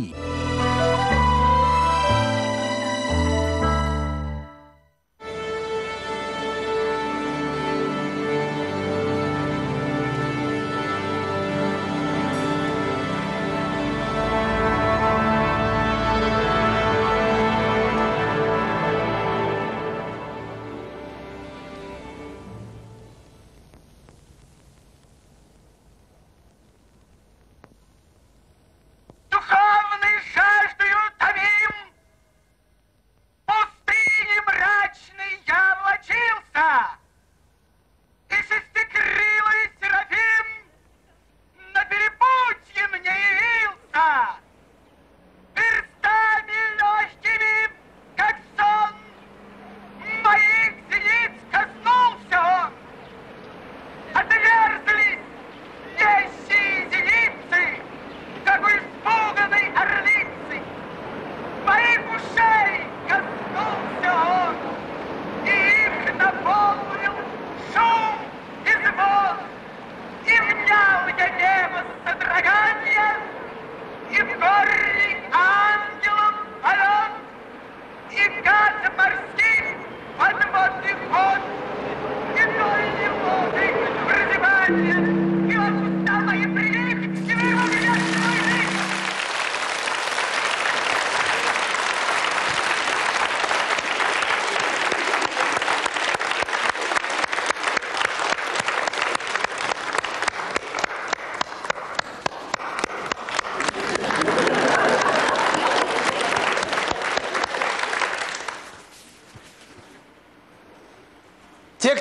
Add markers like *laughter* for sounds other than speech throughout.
你。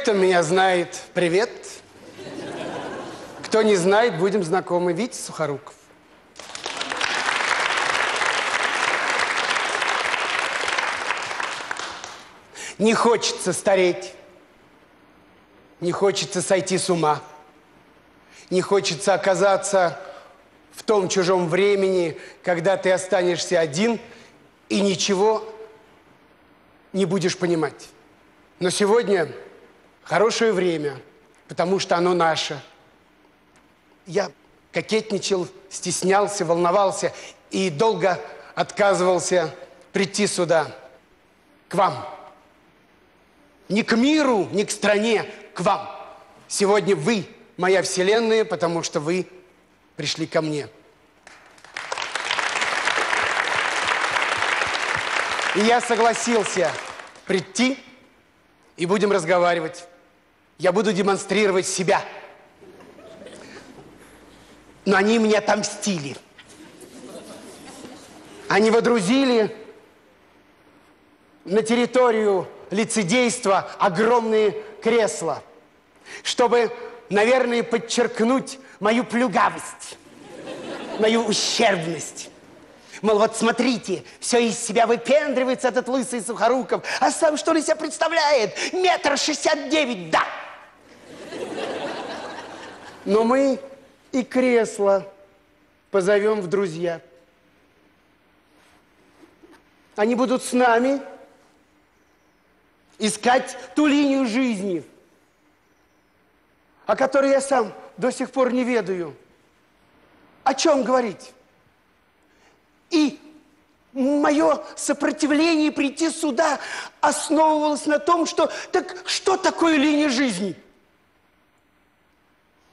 Кто меня знает, привет. Кто не знает, будем знакомы. Витя Сухоруков. Не хочется стареть. Не хочется сойти с ума. Не хочется оказаться в том чужом времени, когда ты останешься один и ничего не будешь понимать. Но сегодня хорошее время, потому что оно наше. Я кокетничал, стеснялся, волновался и долго отказывался прийти сюда, к вам. Не к миру, не к стране, к вам. Сегодня вы моя вселенная, потому что вы пришли ко мне. И я согласился прийти и будем разговаривать. Я буду демонстрировать себя. Но они мне отомстили. Они водрузили на территорию лицедейства огромные кресла, чтобы, наверное, подчеркнуть мою плюгавость, мою ущербность. Мол, вот смотрите, все из себя выпендривается этот лысый Сухоруков, а сам что ли себя представляет? Метр шестьдесят девять, да! Но мы и кресло позовем в друзья. Они будут с нами искать ту линию жизни, о которой я сам до сих пор не ведаю. О чем говорить? И мое сопротивление прийти сюда основывалось на том, что так что такое линия жизни?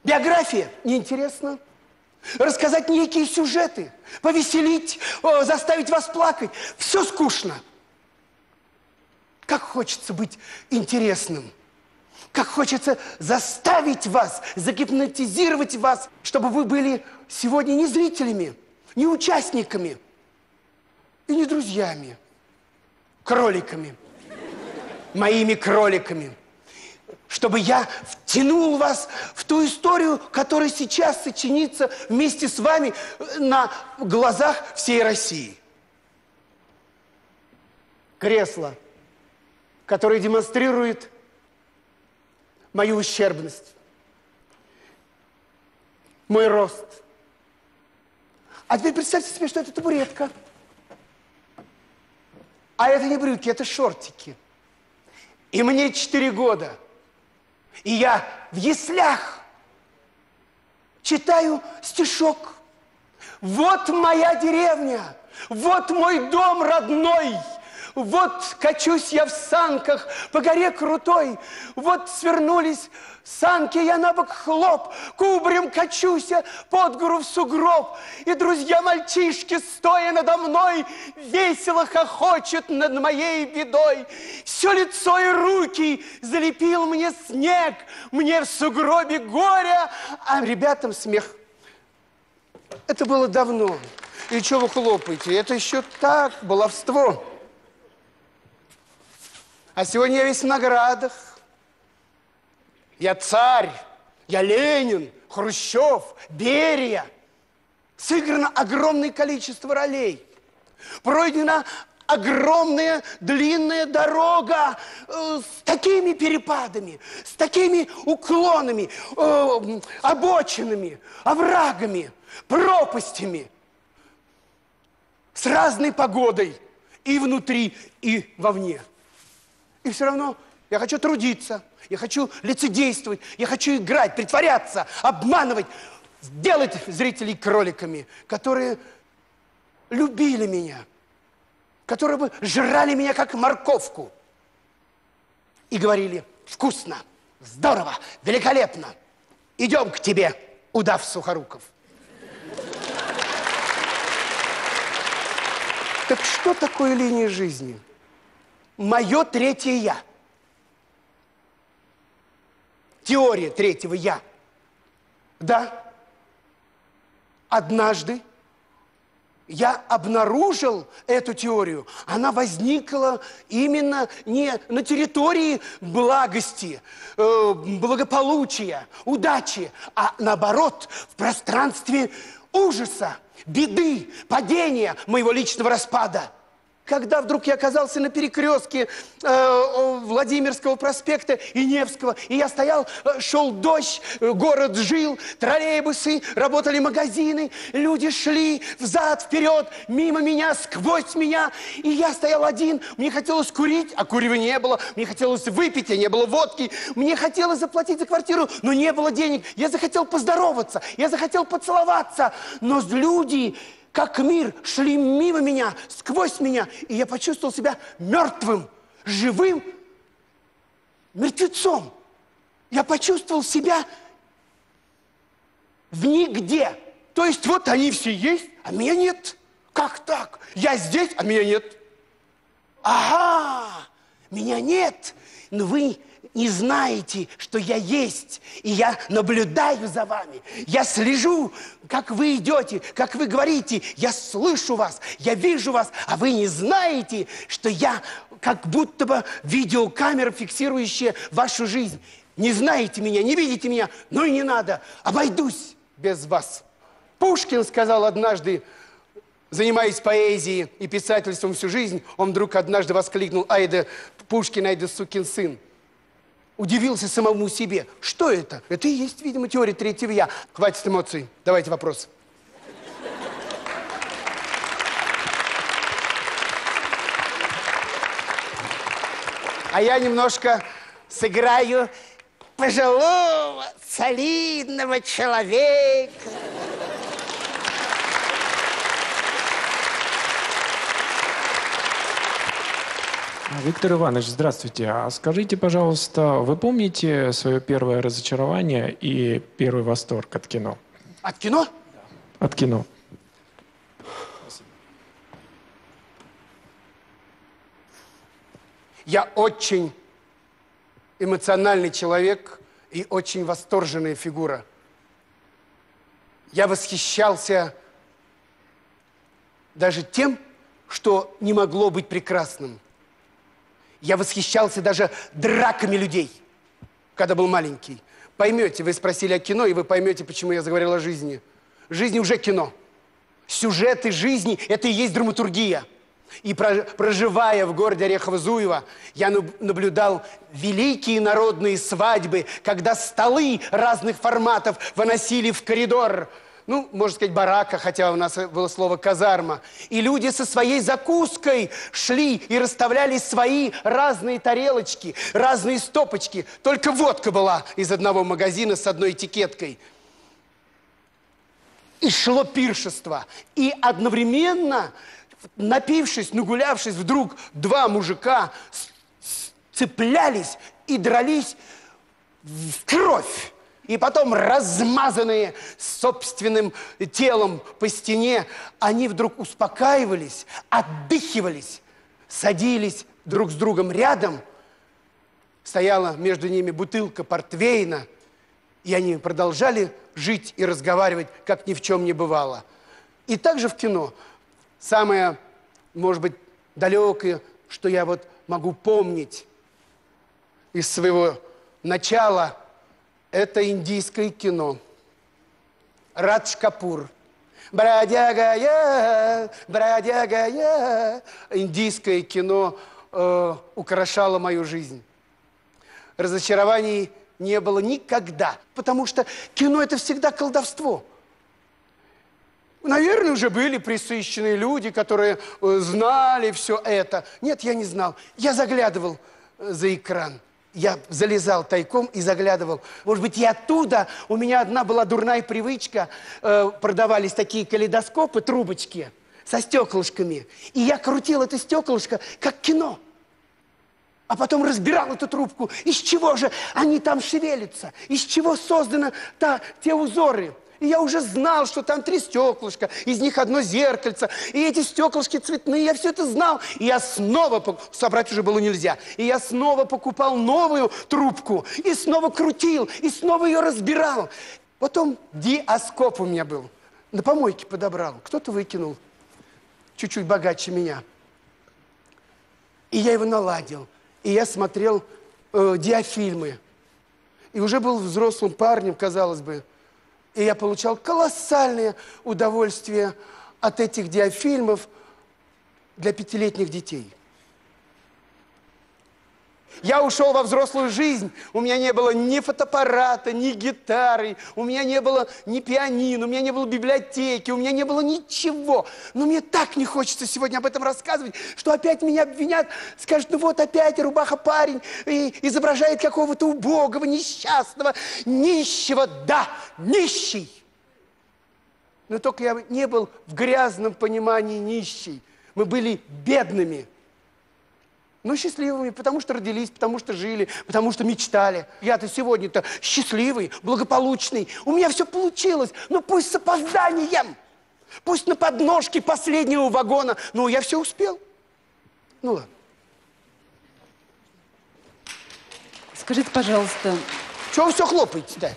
Биография неинтересно. Рассказать некие сюжеты, повеселить, о, заставить вас плакать. Все скучно. Как хочется быть интересным. Как хочется заставить вас, загипнотизировать вас, чтобы вы были сегодня не зрителями, не участниками и не друзьями, кроликами, моими кроликами. Чтобы я втянул вас в ту историю, которая сейчас сочинится вместе с вами на глазах всей России. Кресло, которое демонстрирует мою ущербность, мой рост. А теперь представьте себе, что это табуретка. А это не брюки, это шортики. И мне четыре года. И я в яслях читаю стишок Вот моя деревня, вот мой дом родной. Вот качусь я в санках по горе крутой, Вот свернулись санки, я на бок хлоп, Кубрем я под гору в сугроб. И друзья-мальчишки, стоя надо мной, Весело хохочут над моей бедой. Все лицо и руки залепил мне снег, Мне в сугробе горя, а ребятам смех. Это было давно. И что вы хлопаете? Это еще так, баловство. А сегодня я весь в наградах. Я царь, я Ленин, Хрущев, Берия. Сыграно огромное количество ролей. Пройдена огромная длинная дорога э, с такими перепадами, с такими уклонами, э, обочинами, оврагами, пропастями, с разной погодой и внутри, и вовне. И все равно я хочу трудиться, я хочу лицедействовать, я хочу играть, притворяться, обманывать, сделать зрителей кроликами, которые любили меня, которые бы жрали меня как морковку и говорили «вкусно, здорово, великолепно, идем к тебе, удав Сухоруков». Так что такое линия жизни? Мое третье «я». Теория третьего «я». Да, однажды я обнаружил эту теорию. Она возникла именно не на территории благости, э, благополучия, удачи, а наоборот, в пространстве ужаса, беды, падения моего личного распада – когда вдруг я оказался на перекрестке э, Владимирского проспекта и Невского, и я стоял, э, шел дождь, э, город жил, троллейбусы, работали магазины, люди шли взад, вперед, мимо меня, сквозь меня, и я стоял один, мне хотелось курить, а курева не было, мне хотелось выпить, а не было водки, мне хотелось заплатить за квартиру, но не было денег, я захотел поздороваться, я захотел поцеловаться, но люди как мир, шли мимо меня, сквозь меня, и я почувствовал себя мертвым, живым мертвецом. Я почувствовал себя в нигде. То есть вот они все есть, а меня нет. Как так? Я здесь, а меня нет. Ага, меня нет, но вы не знаете, что я есть, и я наблюдаю за вами. Я слежу, как вы идете, как вы говорите. Я слышу вас, я вижу вас, а вы не знаете, что я как будто бы видеокамера, фиксирующая вашу жизнь. Не знаете меня, не видите меня, но и не надо. Обойдусь без вас. Пушкин сказал однажды, занимаясь поэзией и писательством всю жизнь, он вдруг однажды воскликнул, айда Пушкин, айда сукин сын удивился самому себе. Что это? Это и есть, видимо, теория третьего «я». Хватит эмоций. Давайте вопрос. А я немножко сыграю пожилого, солидного человека. Виктор Иванович, здравствуйте. А скажите, пожалуйста, вы помните свое первое разочарование и первый восторг от кино? От кино? От кино. Я очень эмоциональный человек и очень восторженная фигура. Я восхищался даже тем, что не могло быть прекрасным. Я восхищался даже драками людей, когда был маленький. Поймете, вы спросили о кино, и вы поймете, почему я заговорил о жизни. Жизнь уже кино. Сюжеты жизни – это и есть драматургия. И проживая в городе Орехово-Зуево, я наблюдал великие народные свадьбы, когда столы разных форматов выносили в коридор – ну, можно сказать, барака, хотя у нас было слово казарма. И люди со своей закуской шли и расставляли свои разные тарелочки, разные стопочки. Только водка была из одного магазина с одной этикеткой. и шло пиршество. И одновременно, напившись, нагулявшись, вдруг два мужика цеплялись и дрались в кровь. И потом, размазанные собственным телом по стене, они вдруг успокаивались, отдыхивались, садились друг с другом рядом. Стояла между ними бутылка портвейна, и они продолжали жить и разговаривать, как ни в чем не бывало. И также в кино. Самое, может быть, далекое, что я вот могу помнить из своего начала, это индийское кино. Радж Капур. Бродяга я, бродяга я. Индийское кино э, украшало мою жизнь. Разочарований не было никогда, потому что кино – это всегда колдовство. Наверное, уже были присыщенные люди, которые э, знали все это. Нет, я не знал. Я заглядывал э, за экран. Я залезал тайком и заглядывал. Может быть, и оттуда у меня одна была дурная привычка. Э, продавались такие калейдоскопы, трубочки со стеклышками. И я крутил это стеклышко, как кино. А потом разбирал эту трубку. Из чего же они там шевелятся? Из чего созданы та, те узоры? И я уже знал, что там три стеклышка, из них одно зеркальце. И эти стеклышки цветные, я все это знал. И я снова, собрать уже было нельзя, и я снова покупал новую трубку, и снова крутил, и снова ее разбирал. Потом диаскоп у меня был. На помойке подобрал. Кто-то выкинул. Чуть-чуть богаче меня. И я его наладил и я смотрел э, диафильмы. И уже был взрослым парнем, казалось бы. И я получал колоссальное удовольствие от этих диафильмов для пятилетних детей. Я ушел во взрослую жизнь. У меня не было ни фотоаппарата, ни гитары, у меня не было ни пианино, у меня не было библиотеки, у меня не было ничего. Но мне так не хочется сегодня об этом рассказывать, что опять меня обвинят, скажут, ну вот опять рубаха парень и изображает какого-то убогого, несчастного, нищего. Да, нищий. Но только я не был в грязном понимании нищий. Мы были бедными. Ну, счастливыми, потому что родились, потому что жили, потому что мечтали. Я-то сегодня-то счастливый, благополучный. У меня все получилось, но пусть с опозданием. Пусть на подножке последнего вагона. Ну, я все успел. Ну, ладно. Скажите, пожалуйста... Чего вы все хлопаете-то?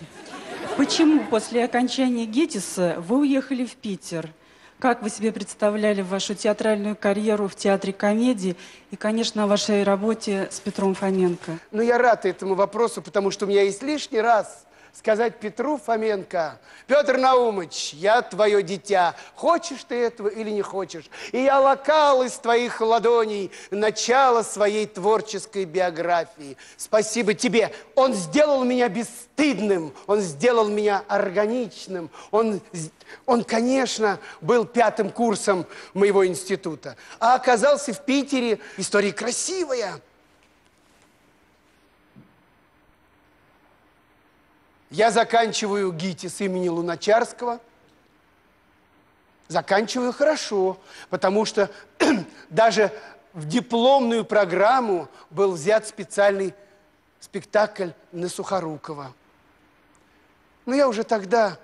Почему после окончания ГЕТИСа вы уехали в Питер? Как вы себе представляли вашу театральную карьеру в театре комедии и, конечно, о вашей работе с Петром Фоменко? Ну, я рад этому вопросу, потому что у меня есть лишний раз сказать Петру Фоменко, Петр Наумыч, я твое дитя, хочешь ты этого или не хочешь? И я локал из твоих ладоней начало своей творческой биографии. Спасибо тебе. Он сделал меня бесстыдным, он сделал меня органичным, он, он конечно, был пятым курсом моего института, а оказался в Питере. История красивая. Я заканчиваю ГИТИС имени Луначарского. Заканчиваю хорошо, потому что *clears throat* даже в дипломную программу был взят специальный спектакль на Сухорукова. Но я уже тогда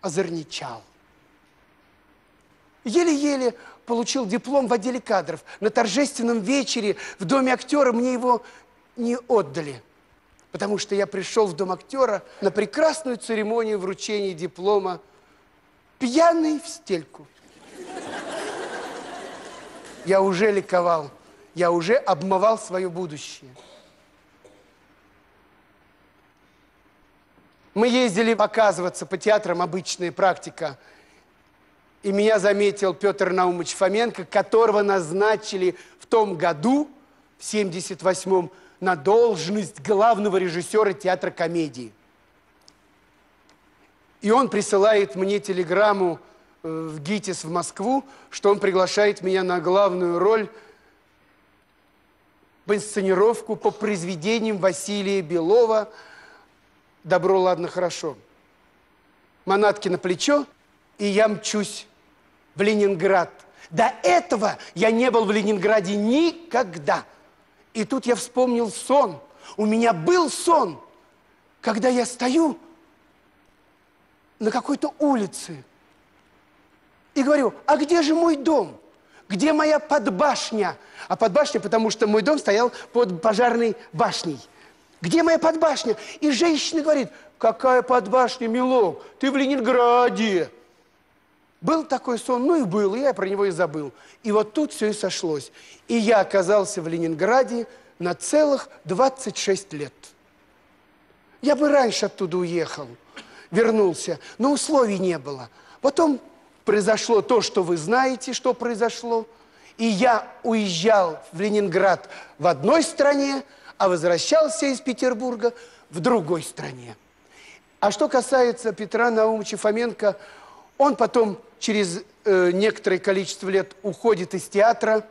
озорничал. Еле-еле получил диплом в отделе кадров. На торжественном вечере в Доме актера мне его не отдали потому что я пришел в Дом актера на прекрасную церемонию вручения диплома пьяный в стельку. Я уже ликовал, я уже обмывал свое будущее. Мы ездили показываться по театрам, обычная практика. И меня заметил Петр Наумович Фоменко, которого назначили в том году, в 78-м, на должность главного режиссера театра комедии. И он присылает мне телеграмму э, в ГИТИС в Москву, что он приглашает меня на главную роль в инсценировку по произведениям Василия Белова «Добро, ладно, хорошо». Манатки на плечо, и я мчусь в Ленинград. До этого я не был в Ленинграде никогда. И тут я вспомнил сон. У меня был сон, когда я стою на какой-то улице и говорю, а где же мой дом? Где моя подбашня? А подбашня, потому что мой дом стоял под пожарной башней. Где моя подбашня? И женщина говорит, какая подбашня, милок? Ты в Ленинграде. Был такой сон, ну и был, я про него и забыл. И вот тут все и сошлось. И я оказался в Ленинграде на целых 26 лет. Я бы раньше оттуда уехал, вернулся, но условий не было. Потом произошло то, что вы знаете, что произошло. И я уезжал в Ленинград в одной стране, а возвращался из Петербурга в другой стране. А что касается Петра Наумовича Фоменко, он потом через э, некоторое количество лет уходит из театра,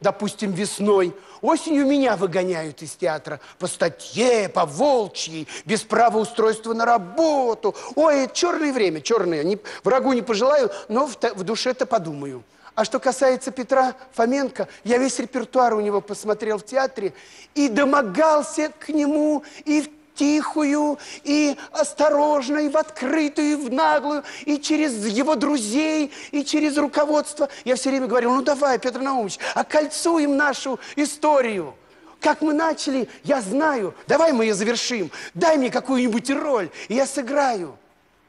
допустим, весной. Осенью меня выгоняют из театра по статье, по волчьей, без права устройства на работу. Ой, это черное время, черное. Не, врагу не пожелаю, но в, в душе-то подумаю. А что касается Петра Фоменко, я весь репертуар у него посмотрел в театре и домогался к нему и в тихую, и осторожно, и в открытую, и в наглую, и через его друзей, и через руководство. Я все время говорил, ну давай, Петр Наумович, окольцуем нашу историю. Как мы начали, я знаю. Давай мы ее завершим. Дай мне какую-нибудь роль, и я сыграю. *clears throat*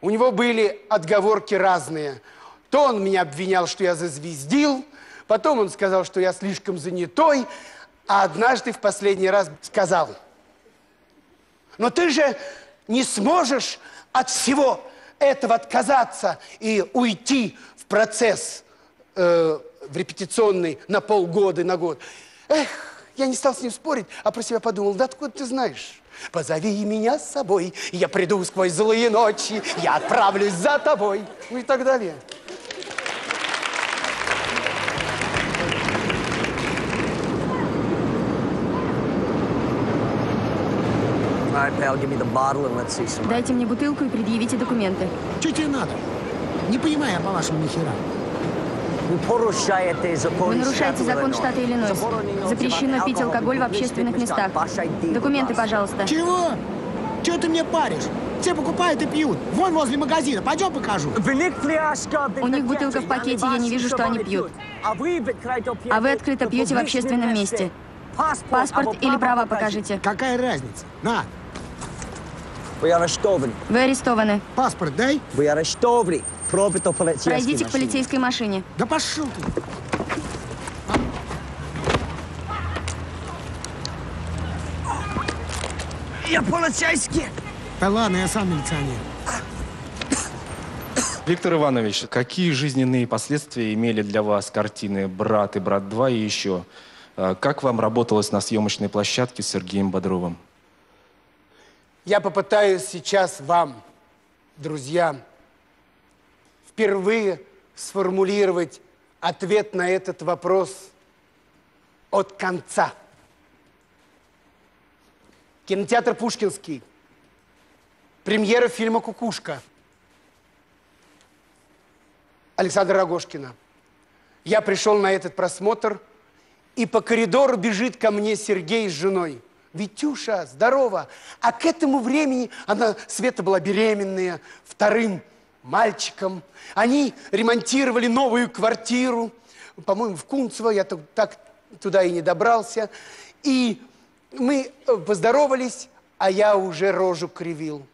У него были отговорки разные. То он меня обвинял, что я зазвездил, потом он сказал, что я слишком занятой, а однажды в последний раз сказал, но ты же не сможешь от всего этого отказаться и уйти в процесс э, в репетиционный на полгода, на год. Эх, я не стал с ним спорить, а про себя подумал, да откуда ты знаешь? Позови меня с собой, я приду сквозь злые ночи, я отправлюсь за тобой, ну и так далее. Дайте мне бутылку и предъявите документы. Что тебе надо? Не понимаю я по-вашему ни хера. Вы нарушаете закон штата Иллинойс. Запрещено пить алкоголь в общественных местах. Документы, пожалуйста. Чего? Чего ты мне паришь? Все покупают и пьют. Вон возле магазина. Пойдем покажу. У них бутылка в пакете, я не вижу, что они пьют. А вы открыто пьете в общественном месте. Паспорт или права покажите. Какая разница? На, вы арестованы. паспорт дай. Пройдите к полицейской машине. Да пошел ты. Я полицейский! Да ладно, я сам милиционер. Виктор Иванович, какие жизненные последствия имели для вас картины «Брат» и «Брат 2» и еще? А, Как вам работалось на съемочной площадке с Сергеем Бодровым? Я попытаюсь сейчас вам, друзья, впервые сформулировать ответ на этот вопрос от конца. Кинотеатр Пушкинский. Премьера фильма «Кукушка». Александра Рогожкина. Я пришел на этот просмотр, и по коридору бежит ко мне Сергей с женой – Витюша, здорово. А к этому времени она, Света была беременная, вторым мальчиком. Они ремонтировали новую квартиру, по-моему, в Кунцево, я так, туда и не добрался. И мы э, поздоровались, а я уже рожу кривил.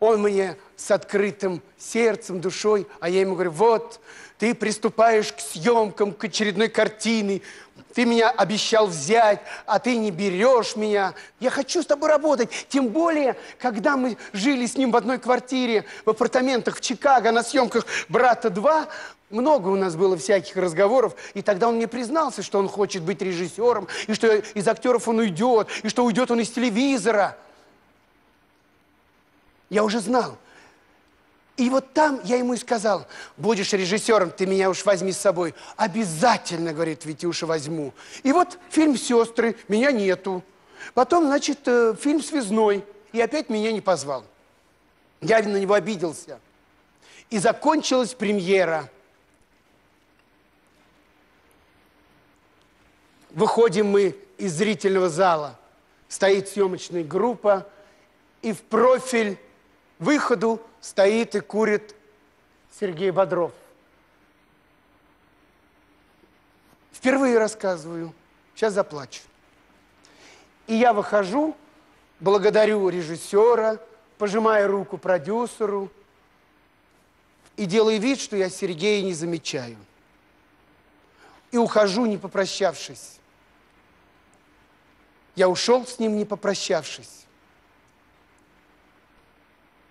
Он мне с открытым сердцем, душой, а я ему говорю, вот, ты приступаешь к съемкам, к очередной картине, ты меня обещал взять, а ты не берешь меня. Я хочу с тобой работать. Тем более, когда мы жили с ним в одной квартире, в апартаментах в Чикаго, на съемках «Брата 2», много у нас было всяких разговоров, и тогда он мне признался, что он хочет быть режиссером, и что из актеров он уйдет, и что уйдет он из телевизора. Я уже знал, и вот там я ему и сказал, будешь режиссером, ты меня уж возьми с собой. Обязательно, говорит Витюша, возьму. И вот фильм «Сестры», меня нету. Потом, значит, э, фильм «Связной», и опять меня не позвал. Я на него обиделся. И закончилась премьера. Выходим мы из зрительного зала. Стоит съемочная группа, и в профиль выходу стоит и курит Сергей Бодров. Впервые рассказываю, сейчас заплачу. И я выхожу, благодарю режиссера, пожимаю руку продюсеру и делаю вид, что я Сергея не замечаю. И ухожу, не попрощавшись. Я ушел с ним, не попрощавшись.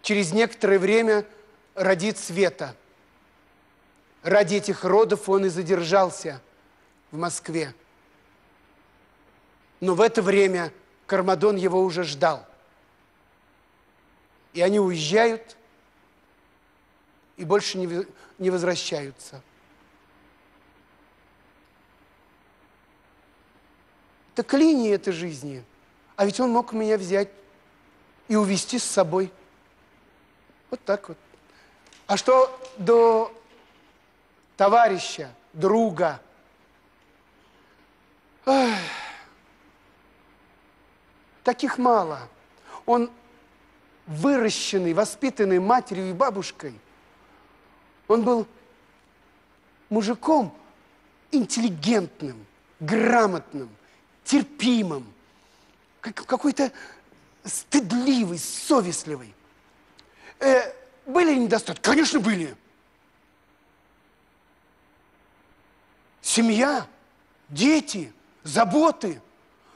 Через некоторое время родит Света. Ради этих родов он и задержался в Москве. Но в это время Кармадон его уже ждал. И они уезжают и больше не, не возвращаются. Так линия этой жизни. А ведь он мог меня взять и увезти с собой. Вот так вот. А что до товарища, друга? Ах, таких мало. Он выращенный, воспитанный матерью и бабушкой. Он был мужиком интеллигентным, грамотным, терпимым, как, какой-то стыдливый, совестливый. Э, были недостатки? Конечно, были. Семья, дети, заботы,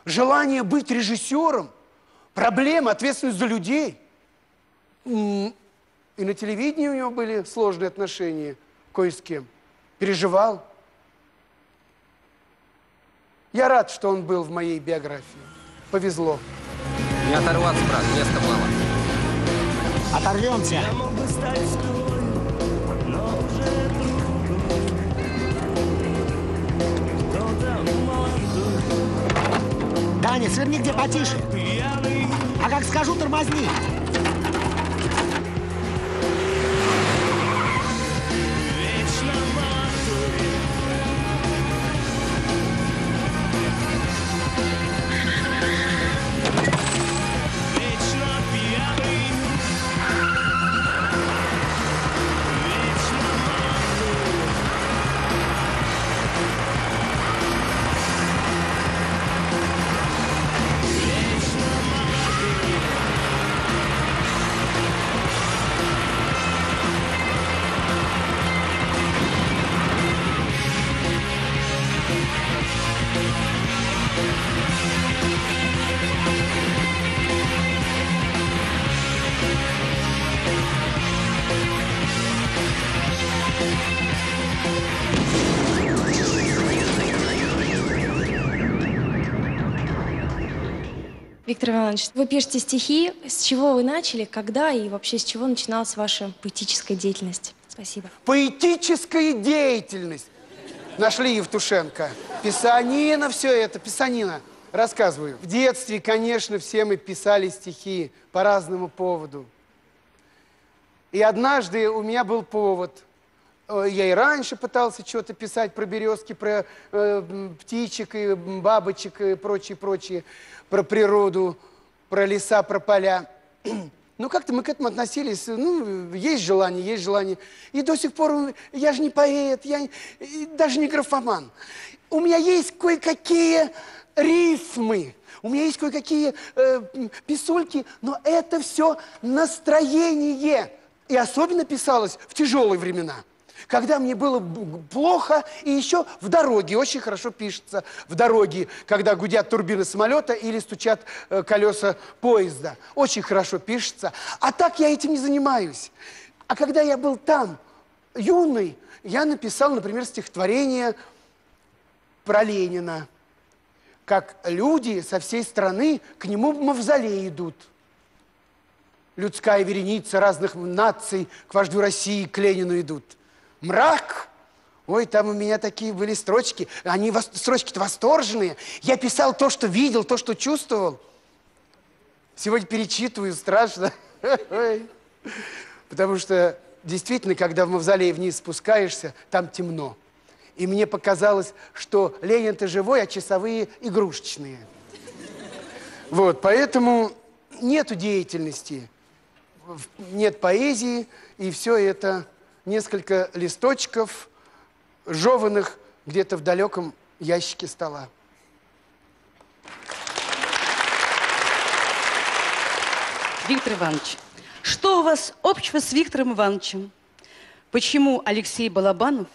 желание быть режиссером, проблемы, ответственность за людей. И на телевидении у него были сложные отношения кое с кем. Переживал. Я рад, что он был в моей биографии. Повезло. Не оторваться, брат, места мало. Оторвемся. Даня, сверни где потише. А как скажу, тормозни. Виктор Иванович, вы пишете стихи. С чего вы начали, когда и вообще с чего начиналась ваша поэтическая деятельность? Спасибо. Поэтическая деятельность. Нашли Евтушенко. Писанина, все это, писанина. Рассказываю. В детстве, конечно, все мы писали стихи по разному поводу. И однажды у меня был повод. Э, Я и раньше пытался что-то писать про березки, про э, птичек и бабочек и прочее, прочее, про природу, про леса, про поля. *clears throat* Ну, как-то мы к этому относились, ну, есть желание, есть желание. И до сих пор я же не поэт, я даже не графоман. У меня есть кое-какие рифмы, у меня есть кое-какие э, писульки, но это все настроение. И особенно писалось в тяжелые времена когда мне было плохо, и еще в дороге очень хорошо пишется. В дороге, когда гудят турбины самолета или стучат э, колеса поезда. Очень хорошо пишется. А так я этим не занимаюсь. А когда я был там, юный, я написал, например, стихотворение про Ленина. Как люди со всей страны к нему в мавзолей идут. Людская вереница разных наций к вождю России, к Ленину идут – мрак. Ой, там у меня такие были строчки. Они строчки-то восторженные. Я писал то, что видел, то, что чувствовал. Сегодня перечитываю, страшно. *laughs* Потому что действительно, когда в мавзолей вниз спускаешься, там темно. И мне показалось, что Ленин-то живой, а часовые игрушечные. Вот, поэтому нету деятельности, нет поэзии, и все это несколько листочков, жеванных где-то в далеком ящике стола. Виктор Иванович, что у вас общего с Виктором Ивановичем? Почему Алексей Балабанов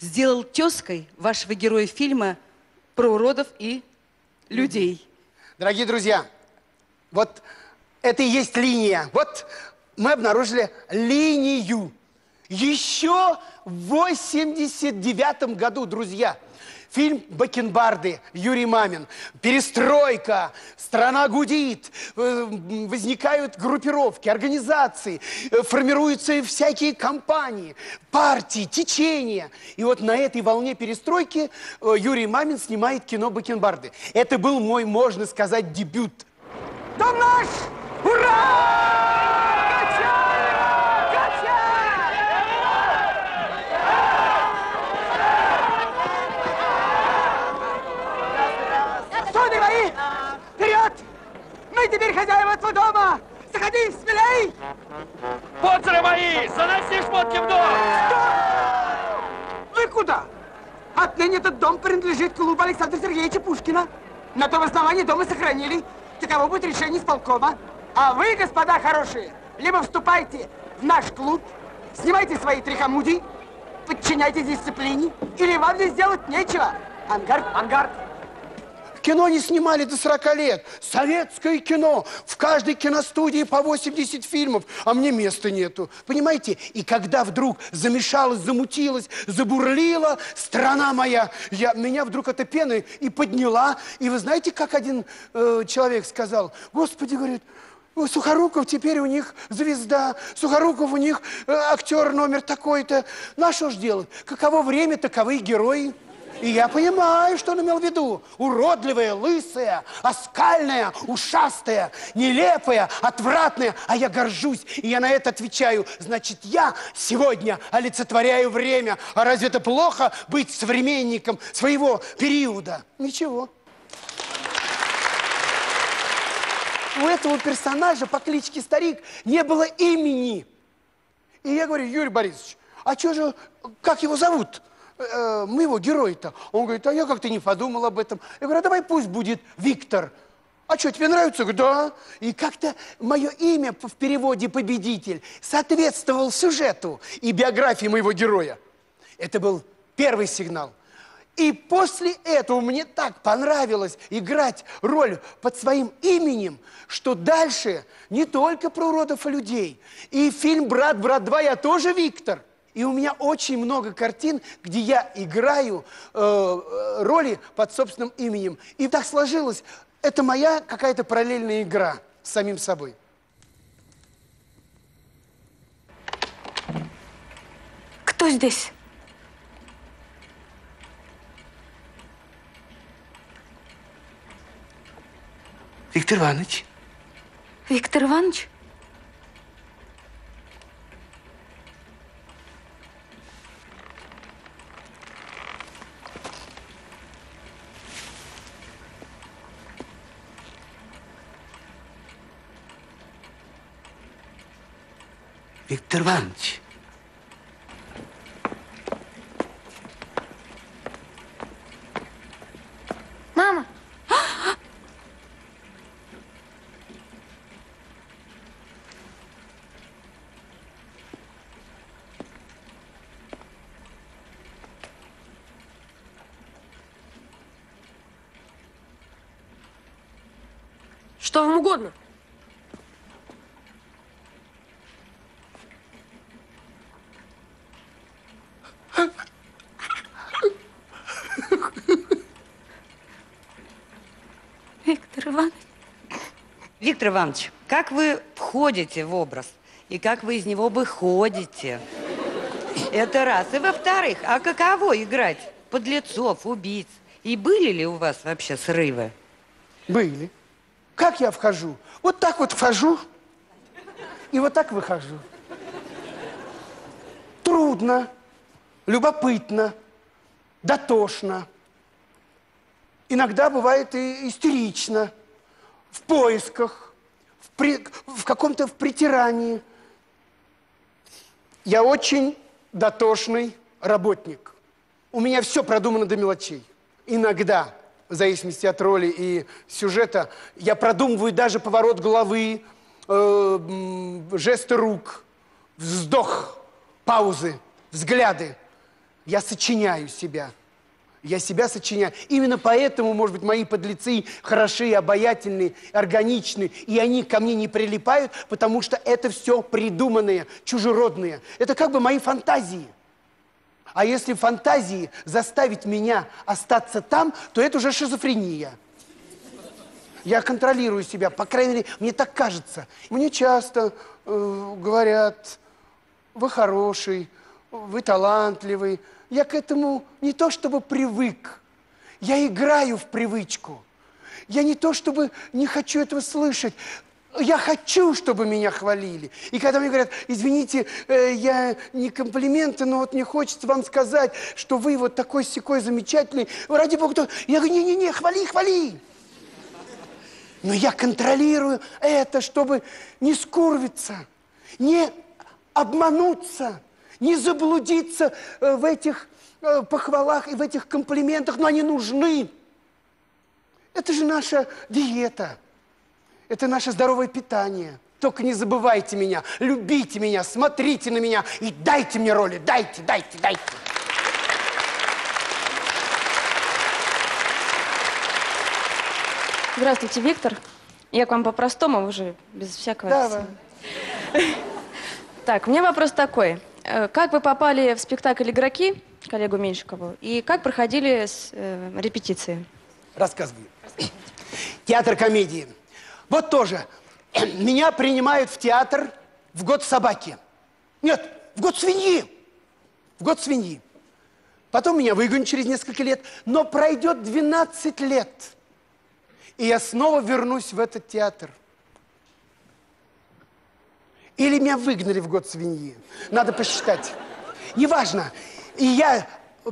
сделал тезкой вашего героя фильма про уродов и людей? Дорогие друзья, вот это и есть линия. Вот мы обнаружили линию. Еще в 89 году, друзья, фильм «Бакенбарды», Юрий Мамин, «Перестройка», «Страна гудит», э, возникают группировки, организации, э, формируются всякие компании, партии, течения. И вот на этой волне перестройки э, Юрий Мамин снимает кино «Бакенбарды». Это был мой, можно сказать, дебют. Дом наш! Ура! Суды мои! Вперед! Мы теперь хозяева этого дома! Заходи, смелей! Спонсоры мои, заноси шмотки в дом! Вы куда? Отныне этот дом принадлежит клубу Александра Сергеевича Пушкина. На том основании дома сохранили. Таково будет решение исполкома. А вы, господа хорошие, либо вступайте в наш клуб, снимайте свои трихомуди, подчиняйтесь дисциплине, или вам здесь делать нечего. Ангард, ангард. Кино не снимали до 40 лет. Советское кино. В каждой киностудии по 80 фильмов, а мне места нету. Понимаете? И когда вдруг замешалась, замутилась, забурлила страна моя, я, меня вдруг эта пена и подняла. И вы знаете, как один э, человек сказал? Господи, говорит, «Ой, Сухоруков теперь у них звезда, Сухоруков у них э, актер номер такой-то. Ну а что ж делать? Каково время, таковы герои. И я понимаю, что он имел в виду. Уродливая, лысая, оскальная, ушастая, нелепая, отвратная. А я горжусь, и я на это отвечаю. Значит, я сегодня олицетворяю время. А разве это плохо быть современником своего периода? Ничего. У этого персонажа по кличке Старик не было имени. И я говорю, Юрий Борисович, а что же, как его зовут? Э, моего героя-то. Он говорит, а я как-то не подумал об этом. Я говорю, а давай пусть будет Виктор. А что, тебе нравится? Да. И как-то мое имя в переводе «победитель» соответствовал сюжету и биографии моего героя. Это был первый сигнал. И после этого мне так понравилось играть роль под своим именем, что дальше не только про уродов и людей. И фильм «Брат, брат 2» я тоже Виктор. И у меня очень много картин, где я играю э, э, роли под собственным именем. И так сложилось. Это моя какая-то параллельная игра с самим собой. Кто здесь? Виктор Иванович. Виктор Иванович? Виктор Иванович. Мама! Что вам угодно? Виктор Иванович, как вы входите в образ и как вы из него выходите? Это раз. И во-вторых, а каково играть подлецов, убийц? И были ли у вас вообще срывы? Были. Как я вхожу? Вот так вот вхожу. И вот так выхожу. Трудно, любопытно, дотошно. Иногда бывает и истерично, в поисках, в, при, в каком-то в притирании. Я очень дотошный работник. У меня все продумано до мелочей. Иногда, в зависимости от роли и сюжета, я продумываю даже поворот головы, э, жесты рук, вздох, паузы, взгляды. Я сочиняю себя. Я себя сочиняю. Именно поэтому, может быть, мои подлецы хороши, обаятельные, органичные, и они ко мне не прилипают, потому что это все придуманные, чужеродные. Это как бы мои фантазии. А если фантазии заставить меня остаться там, то это уже шизофрения. Я контролирую себя, по крайней мере, мне так кажется. Мне часто э, говорят, вы хороший, вы талантливый. Я к этому не то чтобы привык, я играю в привычку. Я не то чтобы не хочу этого слышать, я хочу, чтобы меня хвалили. И когда мне говорят, извините, э, я не комплименты, но вот мне хочется вам сказать, что вы вот такой секой замечательный, ради бога, то... я говорю, не-не-не, хвали, хвали. Но я контролирую это, чтобы не скурвиться, не обмануться, не заблудиться э, в этих э, похвалах и в этих комплиментах, но они нужны. Это же наша диета, это наше здоровое питание. Только не забывайте меня, любите меня, смотрите на меня и дайте мне роли, дайте, дайте, дайте. Здравствуйте, Виктор. Я к вам по-простому, уже без всякого... Давай. Так, у меня вопрос такой. Э, Как вы попали в спектакль «Игроки», коллегу Меньшикову, и как проходили с, э, репетиции? Рассказываю. Театр комедии. Вот тоже. *clears throat* Меня принимают в театр в год собаки. Нет, в год свиньи. В год свиньи. Потом меня выгонят через несколько лет. Но пройдет 12 лет. И я снова вернусь в этот театр. Или меня выгнали в год свиньи. Надо посчитать. Неважно. И я,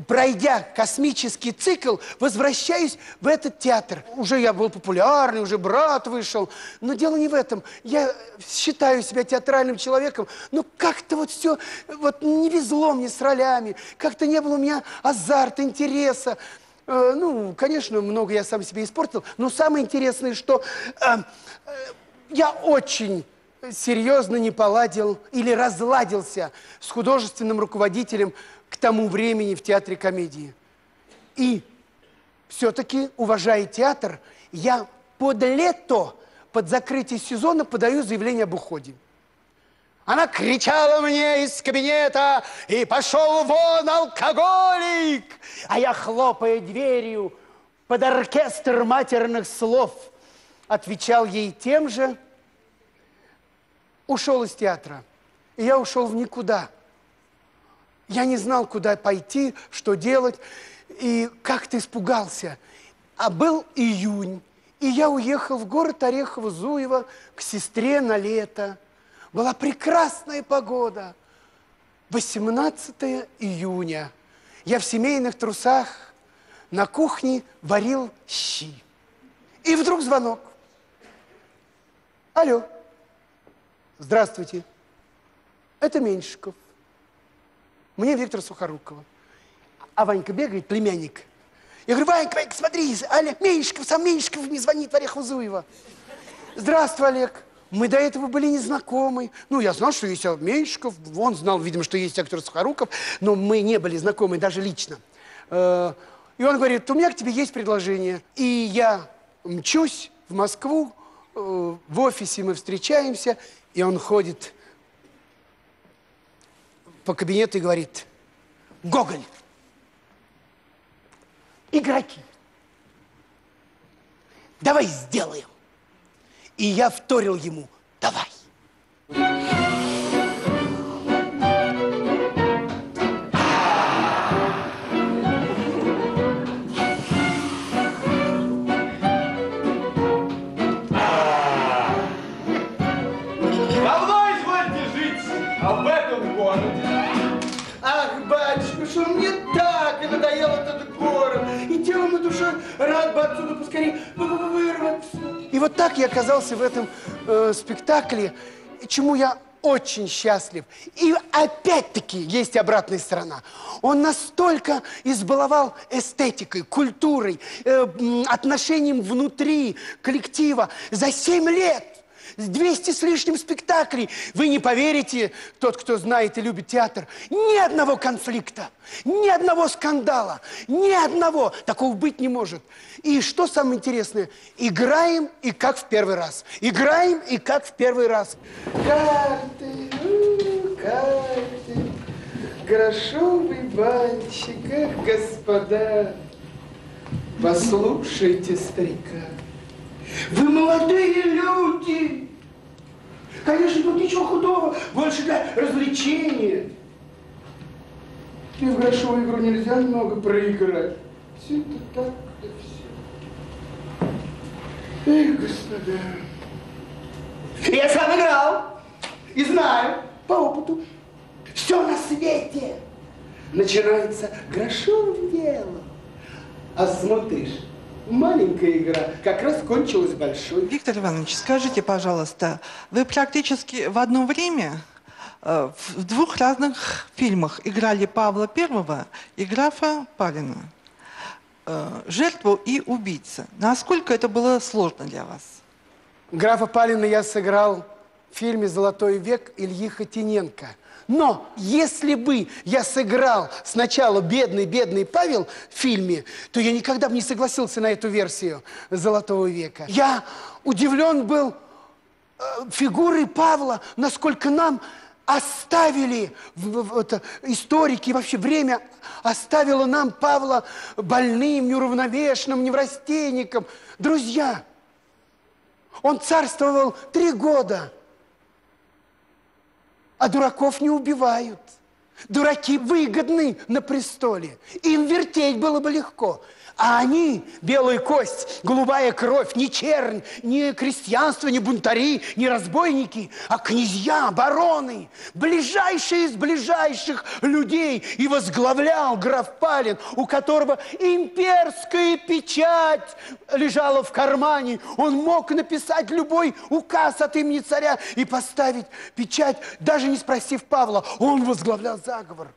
пройдя космический цикл, возвращаюсь в этот театр. Уже я был популярный, уже брат вышел. Но дело не в этом. Я считаю себя театральным человеком, но как-то вот все, вот не везло мне с ролями. Как-то не было у меня азарта, интереса. Э, Ну, конечно, много я сам себе испортил, но самое интересное, что э, э, я очень серьезно не поладил или разладился с художественным руководителем к тому времени в театре комедии. И все-таки, уважая театр, я под лето, под закрытие сезона подаю заявление об уходе. Она кричала мне из кабинета, и пошел вон алкоголик! А я, хлопая дверью под оркестр матерных слов, отвечал ей тем же, ушел из театра. И я ушел в никуда. Я не знал, куда пойти, что делать, и как-то испугался. А был июнь, и я уехал в город Орехово-Зуево к сестре на лето. Была прекрасная погода. 18 июня. Я в семейных трусах на кухне варил щи. И вдруг звонок. Алло. Здравствуйте. Это Меньшиков. Мне Виктор Сухорукова. А Ванька бегает, племянник. Я говорю, Ванька, Ванька, смотри, Олег Меньшиков, сам Меньшиков мне звонит в Орехово-Зуево. Здравствуй, Олег. Мы до этого были незнакомы. Ну, я знал, что есть Меньшиков, он знал, видимо, что есть актер Сухоруков, но мы не были знакомы даже лично. Э, И он говорит, у меня к тебе есть предложение. И я мчусь в Москву, э, в офисе мы встречаемся, и он ходит по кабинету и говорит, Гоголь, игроки, давай сделаем. И я вторил ему, давай. Рад бы отсюда поскорее вырваться. И вот так я оказался в этом э, спектакле, чему я очень счастлив. И опять-таки есть обратная сторона. Он настолько избаловал эстетикой, культурой, э, отношением внутри коллектива за семь лет. 200 с лишним спектаклей. Вы не поверите, тот, кто знает и любит театр, ни одного конфликта, ни одного скандала, ни одного. Такого быть не может. И что самое интересное, играем и как в первый раз. Играем и как в первый раз. Карты, карты, грошовый банчик, эх, господа, послушайте старика. Вы молодые люди. Конечно, тут ничего худого, больше для развлечения. И в грошовую игру нельзя много проиграть. Все это так, да все. Эх, господа. Я сам играл и знаю по опыту. Все на свете начинается грошовым делом. А смотришь, маленькая игра как раз кончилась большой. Виктор Иванович, скажите, пожалуйста, вы практически в одно время э, в двух разных фильмах играли Павла Первого и графа Палина. Э, жертву и убийца. Насколько это было сложно для вас? Графа Палина я сыграл в фильме «Золотой век» Ильи Хотиненко – но если бы я сыграл сначала бедный-бедный Павел в фильме, то я никогда бы не согласился на эту версию «Золотого века». Я удивлен был э, фигурой Павла, насколько нам оставили это, историки, вообще время оставило нам Павла больным, неуравновешенным, неврастенником. Друзья, он царствовал три года – а дураков не убивают. Дураки выгодны на престоле. Им вертеть было бы легко. А они, белая кость, голубая кровь, не чернь, не крестьянство, не бунтари, не разбойники, а князья, бароны, ближайшие из ближайших людей. И возглавлял граф Палин, у которого имперская печать лежала в кармане. Он мог написать любой указ от имени царя и поставить печать, даже не спросив Павла. Он возглавлял заговор.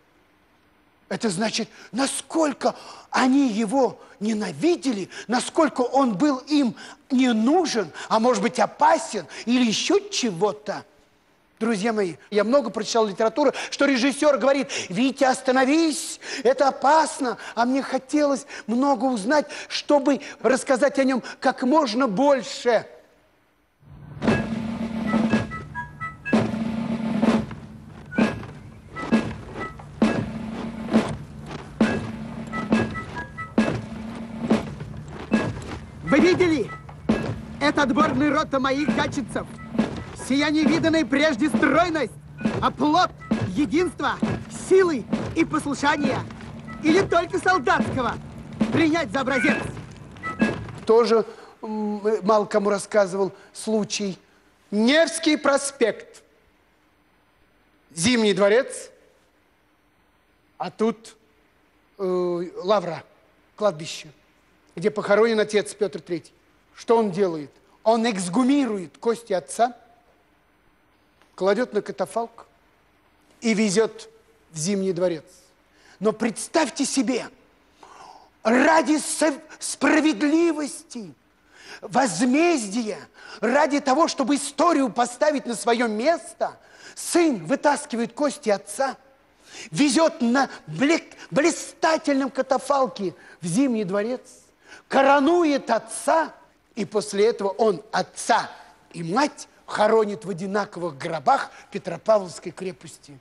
Это значит, насколько они его ненавидели, насколько он был им не нужен, а может быть опасен или еще чего-то. Друзья мои, я много прочитал литературы, что режиссер говорит, Витя, остановись, это опасно. А мне хотелось много узнать, чтобы рассказать о нем как можно больше. Видели? Это отборный рота моих гачицев. Сия невиданная прежде стройность, а плод единства, силы и послушания. Или только солдатского принять за образец. Тоже мало кому рассказывал случай. Невский проспект. Зимний дворец. А тут э, лавра, кладбище где похоронен отец Петр III. Что он делает? Он эксгумирует кости отца, кладет на катафалк и везет в Зимний дворец. Но представьте себе, ради справедливости, возмездия, ради того, чтобы историю поставить на свое место, сын вытаскивает кости отца, везет на блистательном катафалке в Зимний дворец, коронует отца, и после этого он отца и мать хоронит в одинаковых гробах Петропавловской крепости.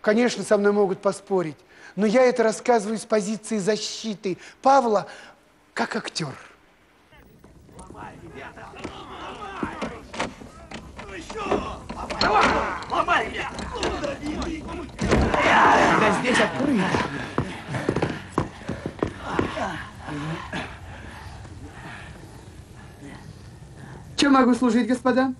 Конечно, со мной могут поспорить, но я это рассказываю с позиции защиты Павла как актер. Да здесь открыто. Чем могу служить, господа?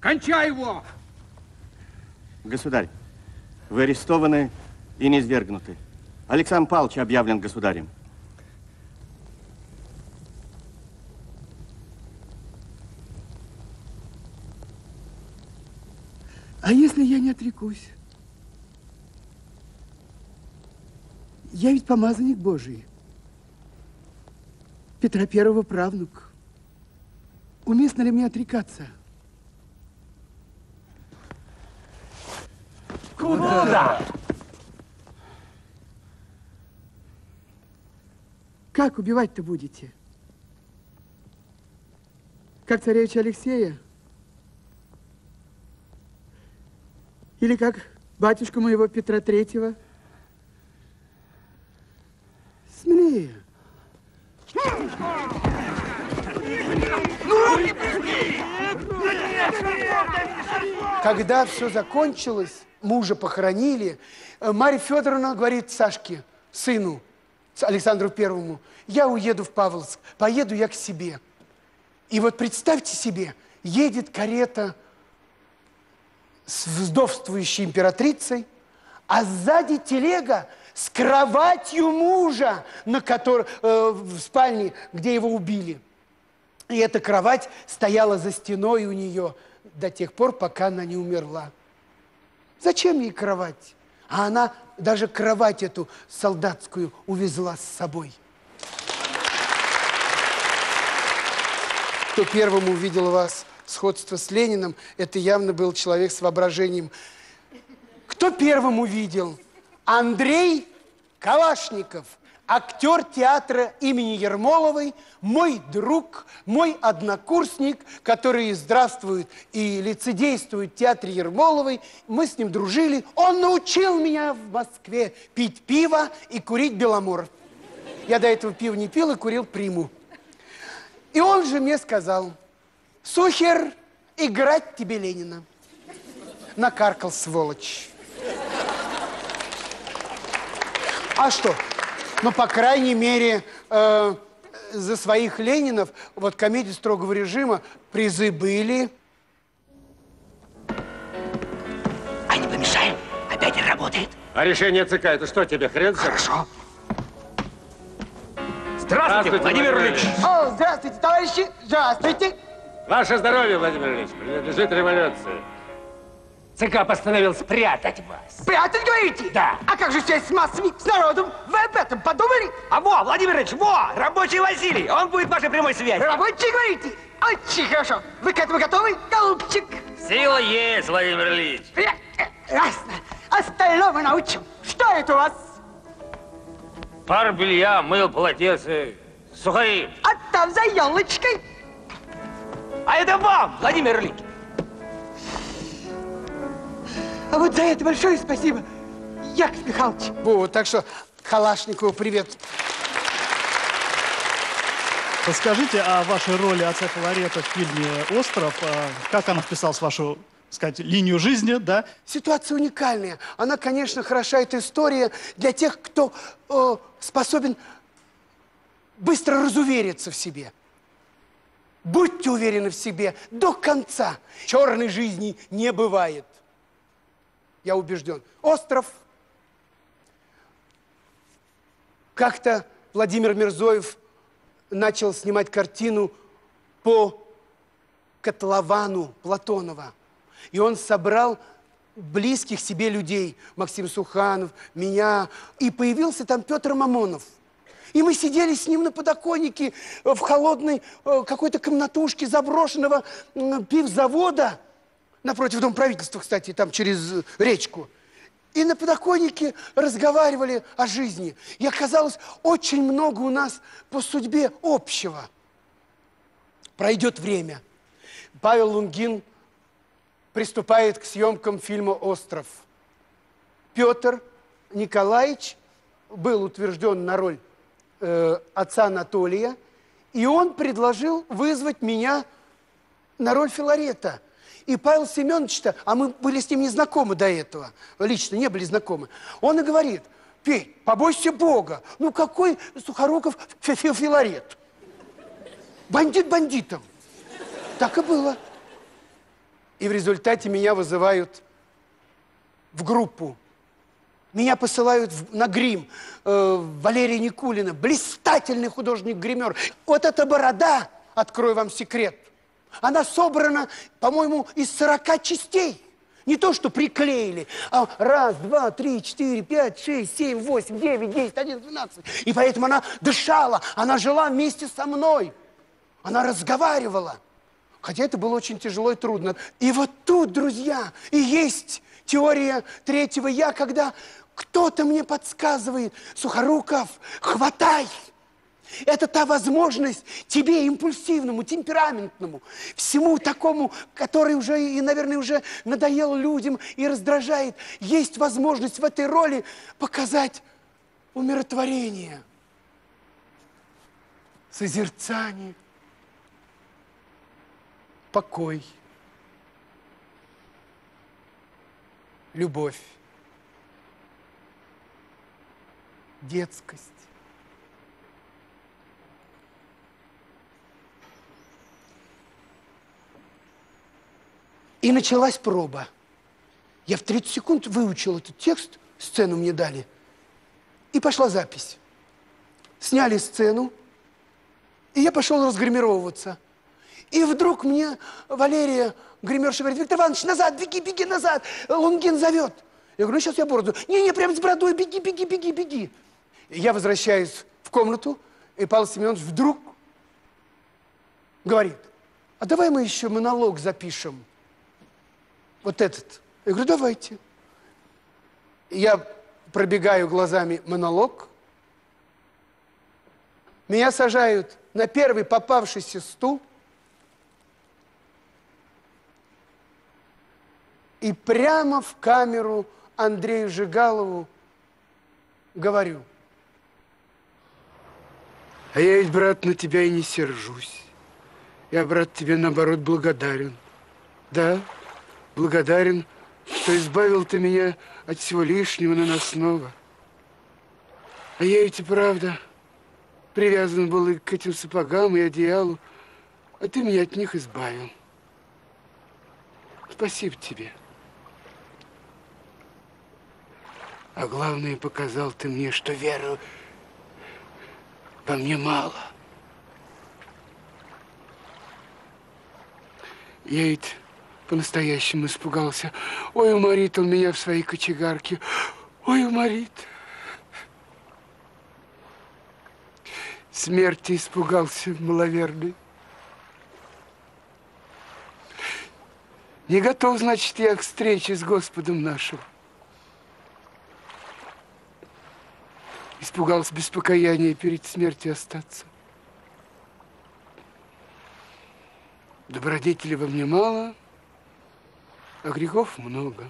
Кончай его! Государь, вы арестованы и не свергнуты. Александр Павлович объявлен государем. А если я не отрекусь? Я ведь помазанник Божий. Петра Первого правнук. Уместно ли мне отрекаться? Куда? Как убивать-то будете? Как царевича Алексея? Или как батюшку моего Петра Третьего? Когда все закончилось, мужа похоронили, э, Марья Федоровна говорит Сашке, сыну, Александру Первому, я уеду в Павловск, поеду я к себе. И вот представьте себе, едет карета с вдовствующей императрицей, а сзади телега с кроватью мужа, на котор- э, в спальне, где его убили. И эта кровать стояла за стеной у нее до тех пор, пока она не умерла. Зачем ей кровать? А она даже кровать эту солдатскую увезла с собой. Кто первым увидел у вас сходство с Лениным, это явно был человек с воображением. Кто первым увидел? Андрей Калашников, актер театра имени Ермоловой, мой друг, мой однокурсник, который здравствует и лицедействует в театре Ермоловой. Мы с ним дружили. Он научил меня в Москве пить пиво и курить Беломор. Я до этого пива не пил и курил приму. И он же мне сказал, Сухер, играть тебе Ленина. Накаркал, сволочь. А что? Ну, по крайней мере, э, за своих Ленинов, вот комедии строгого режима, призы были. А не помешаем? Опять работает. А решение ЦК, это что тебе, хрен? Хорошо. Здравствуйте, Владимир Ильич. О, здравствуйте, товарищи! Здравствуйте! Ваше здоровье, Владимир Ильич, принадлежит революции. ЦК постановил спрятать вас. Спрятать, говорите? Да. А как же связь с массами, с народом? Вы об этом подумали? А во, Владимир Ильич, во, рабочий Василий, он будет вашей прямой связи. Рабочий, говорите? Очень хорошо. Вы к этому готовы, голубчик? Сила есть, Владимир Ильич. Ясно. Остальное научим. Что это у вас? Пар белья, мыл, полотенце, сухари. А там за елочкой. А это вам, Владимир Ильич. А вот за это большое спасибо, Яков Михайлович. Вот, так что Калашникову привет. Расскажите о вашей роли отца Филарета в фильме «Остров». А Как она вписалась в вашу, так сказать, линию жизни, да? Ситуация уникальная. Она, конечно, хороша, эта история для тех, кто э, способен быстро разувериться в себе. Будьте уверены в себе до конца. Черной жизни не бывает. Я убежден. Остров. Как-то Владимир Мирзоев начал снимать картину по котловану Платонова. И он собрал близких себе людей, Максим Суханов, меня, и появился там Петр Мамонов. И мы сидели с ним на подоконнике в холодной э, какой-то комнатушке заброшенного пивзавода, напротив Дома правительства, кстати, там через речку. И на подоконнике разговаривали о жизни. И оказалось, очень много у нас по судьбе общего. Пройдет время. Павел Лунгин приступает к съемкам фильма «Остров». Петр Николаевич был утвержден на роль э, отца Анатолия, и он предложил вызвать меня на роль Филарета. И Павел Семенович-то, а мы были с ним не знакомы до этого, лично не были знакомы, он и говорит, Петь, побойся Бога, ну какой Сухоруков фи- фи- Филарет? Бандит бандитом. Так и было. И в результате меня вызывают в группу Меня посылают в- на грим. Э, Валерия Никулина, блистательный художник-гример. Вот эта борода, открою вам секрет, она собрана, по-моему, из 40 частей. Не то, что приклеили, а раз, два, три, четыре, пять, шесть, семь, восемь, девять, десять, один, двенадцать. И поэтому она дышала, она жила вместе со мной. Она разговаривала. Хотя это было очень тяжело и трудно. И вот тут, друзья, и есть теория третьего «я», когда кто-то мне подсказывает, Сухоруков, хватай! Это та возможность тебе, импульсивному, темпераментному, всему такому, который уже, и, наверное, уже надоел людям и раздражает, есть возможность в этой роли показать умиротворение, созерцание, покой, любовь, детскость. И началась проба. Я в 30 секунд выучил этот текст, сцену мне дали, и пошла запись. Сняли сцену, и я пошел разгримировываться. И вдруг мне Валерия, гримерша, говорит, Виктор Иванович, назад, беги, беги назад, Лунгин зовет. Я говорю, ну сейчас я бороду. Не-не, прям с бородой, беги, беги, беги, беги. И я возвращаюсь в комнату, и Павел Семенович вдруг говорит, а давай мы еще монолог запишем. Вот этот. Я говорю, давайте. Я пробегаю глазами монолог. Меня сажают на первый попавшийся стул. И прямо в камеру Андрею Жигалову говорю. А я ведь, брат, на тебя и не сержусь. Я, брат, тебе, наоборот, благодарен. Да, благодарен, что избавил ты меня от всего лишнего наносного. А я ведь и правда привязан был и к этим сапогам, и одеялу, а ты меня от них избавил. Спасибо тебе. А главное, показал ты мне, что веры во мне мало. Я ведь по-настоящему испугался. Ой, уморит он меня в своей кочегарке. Ой, уморит. Смерти испугался маловерный. Не готов, значит, я к встрече с Господом нашим. Испугался без покаяния перед смертью остаться. Добродетели во мне мало, а грехов много.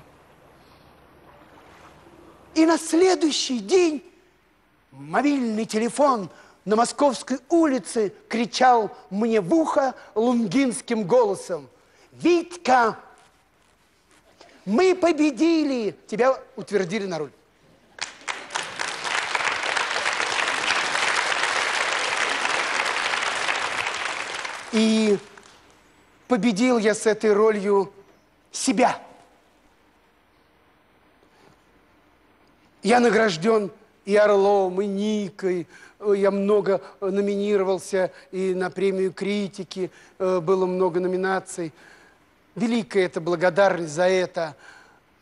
И на следующий день мобильный телефон на Московской улице кричал мне в ухо лунгинским голосом. Витька, мы победили! Тебя утвердили на роль. И победил я с этой ролью себя. Я награжден и Орлом, и Никой. Э, Я много э, номинировался и на премию критики. э, Было много номинаций. Великая это благодарность за это.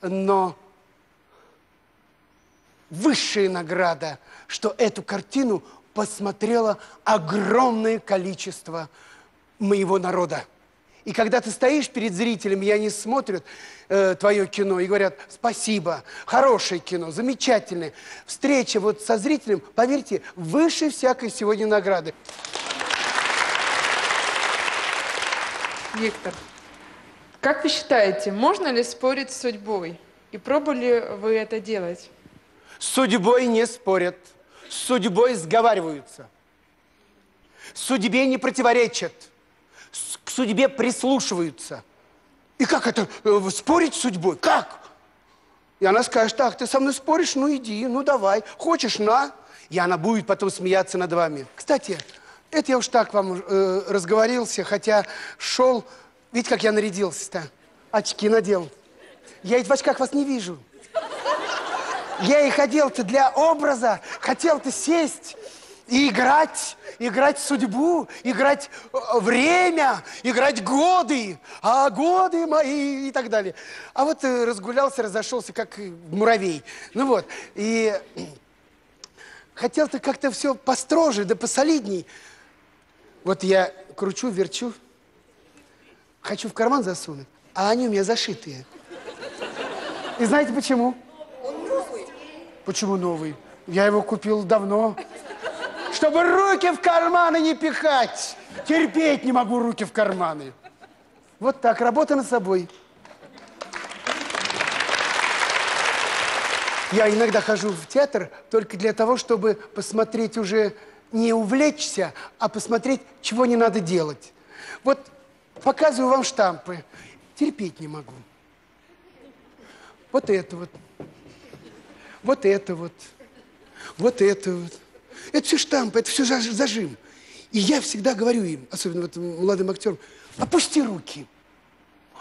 Но высшая награда, что эту картину посмотрело огромное количество моего народа. И когда ты стоишь перед зрителями, и они смотрят э, твое кино и говорят, спасибо, хорошее кино, замечательное. Встреча вот со зрителем, поверьте, выше всякой сегодня награды. Виктор, как вы считаете, можно ли спорить с судьбой? И пробовали вы это делать? С судьбой не спорят, с судьбой сговариваются. Судьбе не противоречат, с- судьбе прислушиваются. И как это, э, спорить с судьбой? Как? И она скажет, так, ты со мной споришь? Ну иди, ну давай. Хочешь, на. И она будет потом смеяться над вами. Кстати, это я уж так вам э, разговорился, хотя шел... Видите, как я нарядился-то? Очки надел. Я ведь в очках вас не вижу. Я и хотел-то для образа, хотел-то сесть и играть, играть судьбу, играть э, время, играть годы, а годы мои и так далее. А вот э, разгулялся, разошелся, как муравей. Ну вот, и хотел-то как-то все построже, да посолидней. Вот я кручу, верчу, хочу в карман засунуть, а они у меня зашитые. И знаете почему? Почему новый? Я его купил давно. Чтобы руки в карманы не пихать. Терпеть не могу руки в карманы. Вот так, работа над собой. Я иногда хожу в театр только для того, чтобы посмотреть уже не увлечься, а посмотреть, чего не надо делать. Вот показываю вам штампы. Терпеть не могу. Вот это вот. Вот это вот. Вот это вот. Это все штампы, это все зажим. И я всегда говорю им, особенно вот молодым актерам, опусти руки.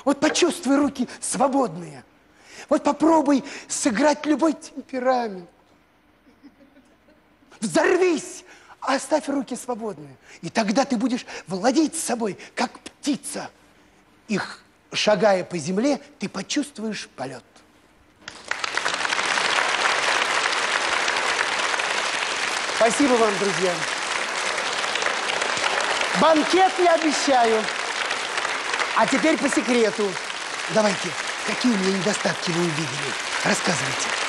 Вот почувствуй руки свободные. Вот попробуй сыграть любой темперамент. Взорвись, а оставь руки свободные. И тогда ты будешь владеть собой, как птица. Их шагая по земле, ты почувствуешь полет. Спасибо вам, друзья. Банкет я обещаю. А теперь по секрету. Давайте, какие у меня недостатки вы увидели? Рассказывайте.